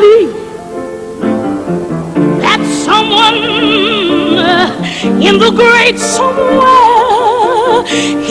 believe that someone uh, in the great somewhere he